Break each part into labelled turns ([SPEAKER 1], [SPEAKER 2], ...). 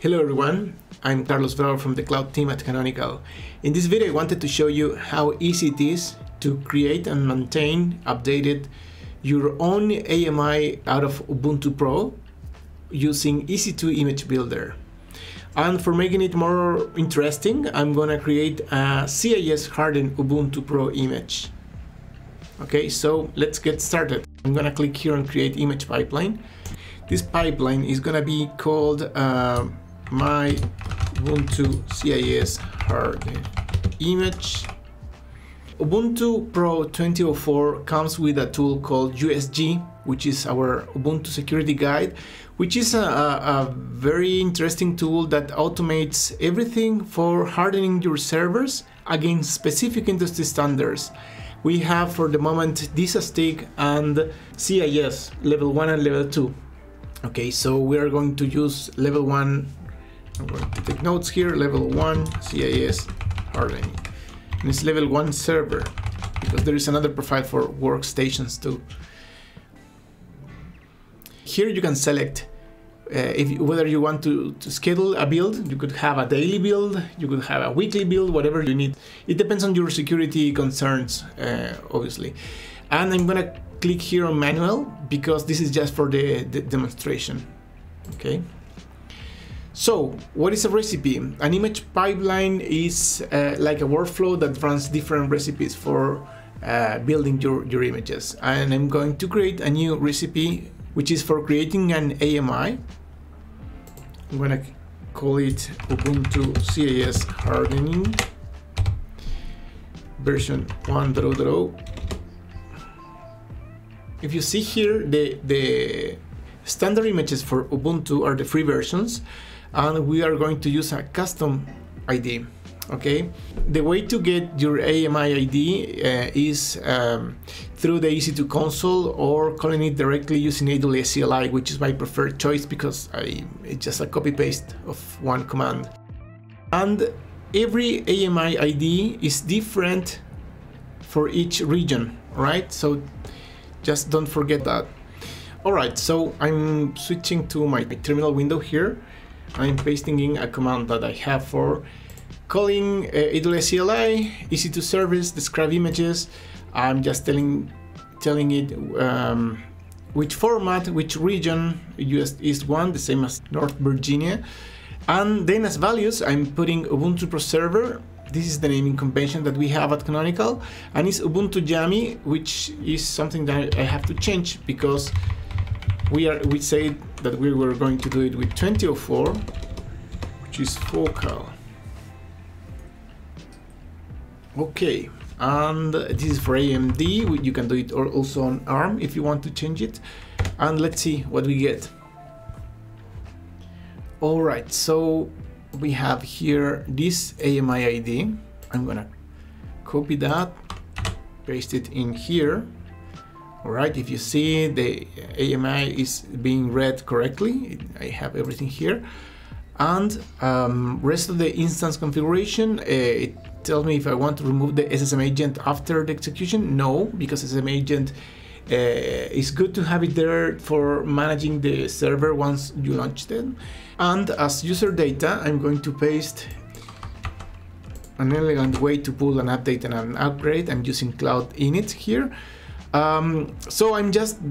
[SPEAKER 1] Hello everyone, I'm Carlos Bravo from the cloud team at Canonical. In this video I wanted to show you how easy it is to create and maintain updated your own AMI out of Ubuntu Pro using EC2 Image Builder. And for making it more interesting, I'm gonna create a CIS hardened Ubuntu Pro image. Okay, so let's get started. I'm gonna click here on create image pipeline. This pipeline is gonna be called uh, my Ubuntu CIS hardened image. Ubuntu Pro 2004 comes with a tool called USG, which is our Ubuntu security guide, which is a, a, very interesting tool that automates everything for hardening your servers against specific industry standards. We have for the moment DISA-STIG and CIS level 1 and level 2. Okay, so we are going to use level 1 I'm going to take notes here, level 1 CIS hardening. And it's level 1 server, because there is another profile for workstations too. Here you can select uh, if whether you want to, to schedule a build, you could have a daily build, you could have a weekly build, whatever you need. It depends on your security concerns, uh, obviously. And I'm gonna click here on manual because this is just for the, the demonstration, okay? So, what is a recipe? An image pipeline is uh, like a workflow that runs different recipes for uh, building your, your images. And I'm going to create a new recipe, which is for creating an AMI. I'm gonna call it Ubuntu CIS hardening version 1.0. If you see here, the, the standard images for Ubuntu are the free versions and we are going to use a custom ID okay? The way to get your AMI ID uh, is um, through the EC2 console or calling it directly using AWS CLI which is my preferred choice because I, it's just a copy paste of one command. And every AMI ID is different for each region right? So just don't forget that. Alright so I'm switching to my terminal window here I'm pasting in a command that I have for calling uh, AWS CLI, EC2 service, describe images. I'm just telling telling it um, which format, which region, US East 1, the same as North Virginia. And then as values, I'm putting Ubuntu Pro Server. This is the naming convention that we have at Canonical. And it's Ubuntu Jammy, which is something that I have to change because we are we said that we were going to do it with 2004 which is focal. Okay and this is for AMD you can do it or also on ARM if you want to change it. And let's see what we get. All right so we have here this AMI ID I'm gonna copy that paste it in here all right if you see the AMI is being read correctly I have everything here. And um, rest of the instance configuration uh, it tells me if I want to remove the SSM agent after the execution. No because SSM agent uh, it's good to have it there for managing the server once you launch them. And as user data I'm going to paste an elegant way to pull an update and an upgrade. I'm using cloud init here um, so I'm just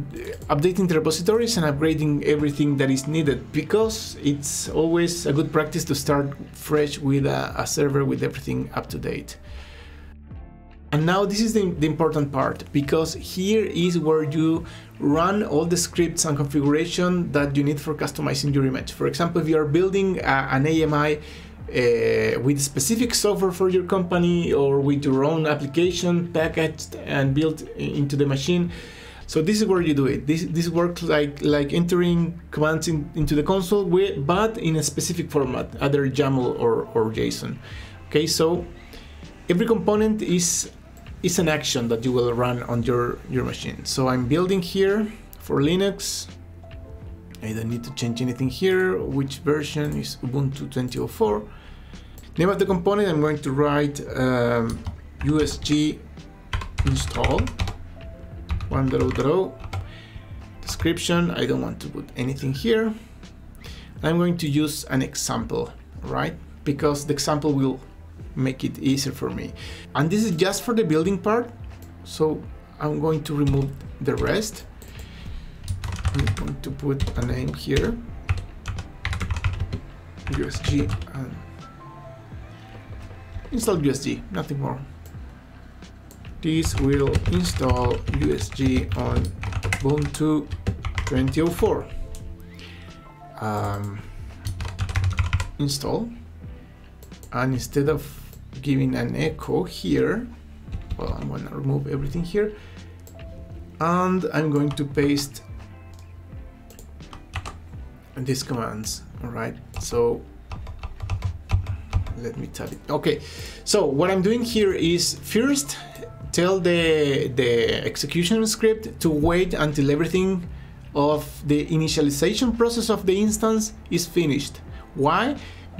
[SPEAKER 1] updating the repositories and upgrading everything that is needed because it's always a good practice to start fresh with a, a server with everything up to date. And now this is the, the, important part because here is where you run all the scripts and configuration that you need for customizing your image. For example, if you are building a, an AMI uh, with specific software for your company or with your own application packaged and built into the machine. So this is where you do it. This this works like like entering commands in, into the console, with, but in a specific format, either YAML or, or JSON. Okay, so every component is is an action that you will run on your your machine. So I'm building here for Linux. I don't need to change anything here. Which version is Ubuntu 2004? Name of the component, I'm going to write um, USG install 1.0. Description, I don't want to put anything here. I'm going to use an example, right? Because the example will make it easier for me. And this is just for the building part. So I'm going to remove the rest. I'm going to put a name here. USG and install USG, nothing more. This will install USG on Ubuntu 2004. Um, install and instead of giving an echo here well I'm gonna remove everything here and I'm going to paste these commands all right so let me tell it. Okay so what I'm doing here is first tell the the execution script to wait until everything of the initialization process of the instance is finished. Why?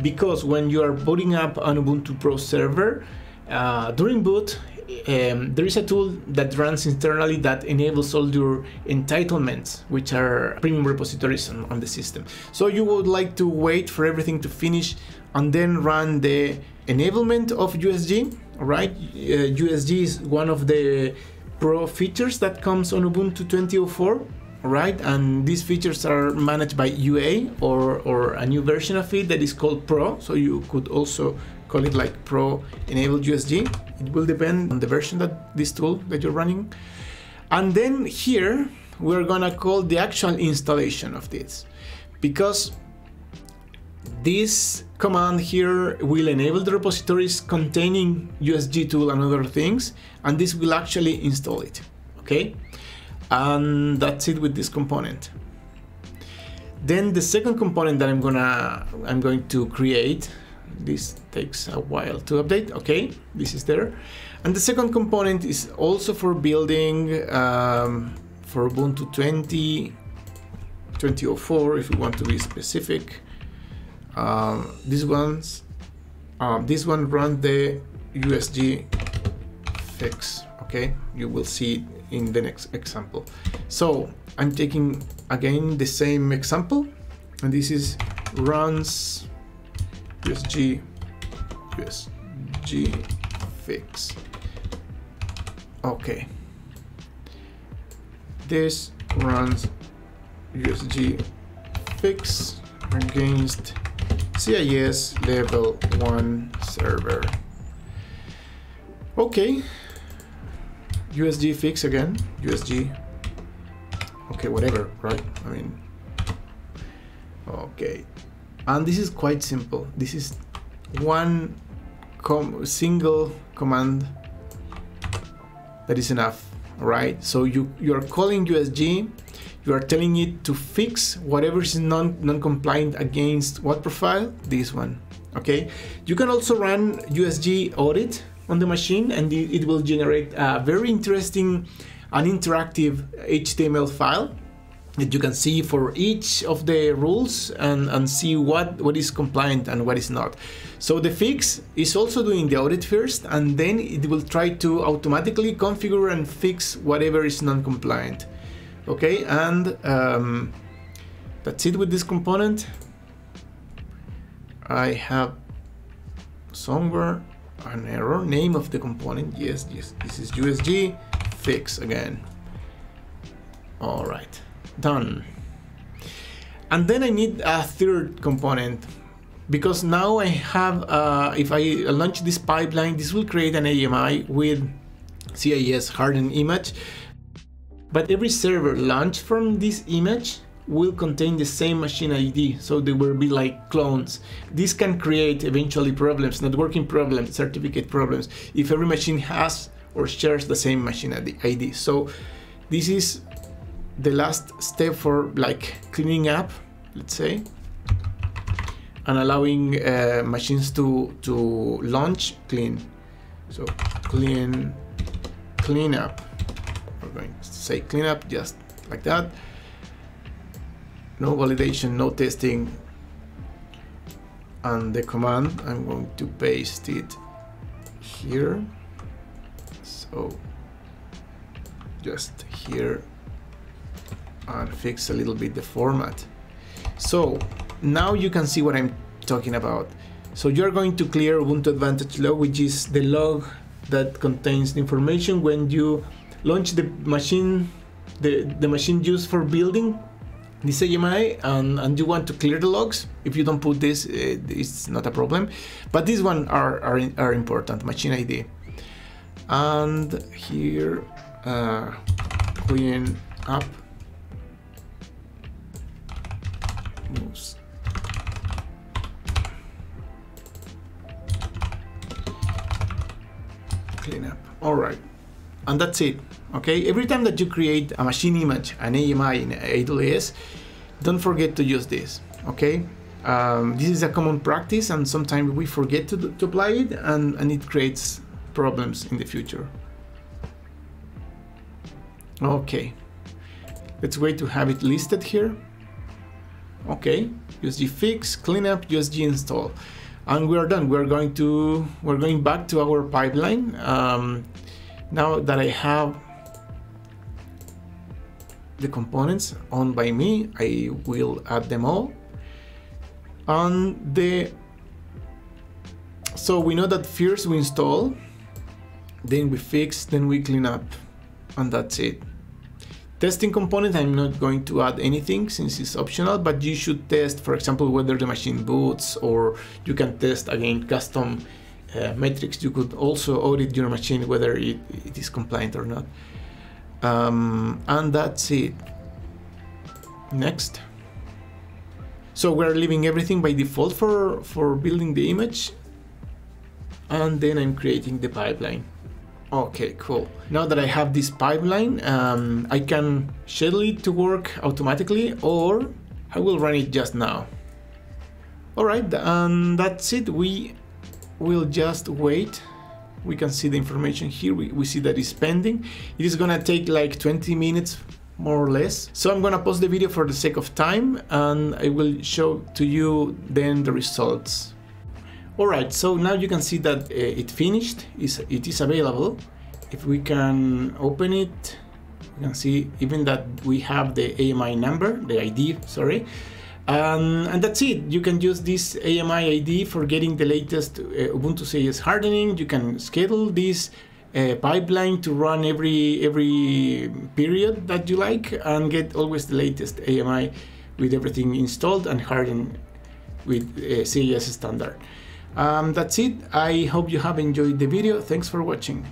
[SPEAKER 1] Because when you are booting up an Ubuntu Pro server uh, during boot um, there is a tool that runs internally that enables all your entitlements, which are premium repositories on, on, the system. So you would like to wait for everything to finish and then run the enablement of USG, right? Uh, USG is one of the pro features that comes on Ubuntu 2004 right? And these features are managed by UA or, or a new version of it that is called Pro. So you could also call it like Pro Enabled USG. It will depend on the version that this tool that you're running. And then here, we're gonna call the actual installation of this because this command here will enable the repositories containing USG tool and other things, and this will actually install it, okay? And that's it with this component. Then the second component that I'm gonna I'm going to create this takes a while to update okay this is there and the second component is also for building um, for Ubuntu 20 2004 if we want to be specific um, these ones um, this one run the USG fix okay you will see in the next example so I'm taking again the same example and this is runs USG USG fix. Okay. This runs USG fix against CIS level 1 server. Okay. USG fix again. USG. Okay, whatever, right? I mean, okay and this is quite simple this is one com single command that is enough right so you you're calling usg you are telling it to fix whatever is non non-compliant against what profile this one okay you can also run usg audit on the machine and it will generate a very interesting and interactive html file that you can see for each of the rules and, and see what, what is compliant and what is not. So the fix is also doing the audit first and then it will try to automatically configure and fix whatever is non-compliant. Okay, and um, that's it with this component. I have somewhere an error, name of the component, yes, yes, this is USG, fix again. All right done. And then I need a third component because now I have, uh, if I launch this pipeline, this will create an AMI with CIS hardened image. But every server launched from this image will contain the same machine ID, so they will be like clones. This can create eventually problems, networking problems, certificate problems, if every machine has or shares the same machine ID. So this is the last step for like cleaning up, let's say, and allowing uh, machines to to launch clean. So clean clean up. Say cleanup, just like that. No validation, no testing. And the command, I'm going to paste it here. So just here and fix a little bit the format. So now you can see what I'm talking about. So you're going to clear Ubuntu Advantage log, which is the log that contains the information when you launch the machine, the, the machine used for building this AMI and, and you want to clear the logs. If you don't put this, uh, it's not a problem. But these one are, are, are important, machine ID. And here, uh, clean up moves cleanup. All right, and that's it. Okay, every time that you create a machine image, an AMI in AWS, don't forget to use this. Okay, um, this is a common practice, and sometimes we forget to, to apply it, and, and it creates problems in the future. Okay, let's wait to have it listed here. Okay, USG fix, cleanup, USG install and we are done we're going to we're going back to our pipeline um, now that I have the components owned by me I will add them all. And the so we know that first we install then we fix then we clean up and that's it. Testing component, I'm not going to add anything since it's optional, but you should test, for example, whether the machine boots or you can test again custom uh, metrics. You could also audit your machine whether it, it is compliant or not. Um, and that's it. Next. So we're leaving everything by default for, for building the image. And then I'm creating the pipeline. Okay, cool. Now that I have this pipeline, um, I can schedule it to work automatically or I will run it just now. Alright, and that's it. We will just wait. We can see the information here. We, we see that it's pending. It is gonna take like 20 minutes more or less. So I'm gonna pause the video for the sake of time and I will show to you then the results. Alright, so now you can see that uh, it finished, is it is available. If we can open it, you can see even that we have the AMI number, the ID, sorry. Um, and that's it. You can use this AMI ID for getting the latest uh, Ubuntu CIS hardening. You can schedule this uh, pipeline to run every every period that you like and get always the latest AMI with everything installed and hardened with uh, standard. Um, that's it. I hope you have enjoyed the video. Thanks for watching.